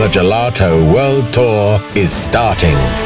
The Gelato World Tour is starting.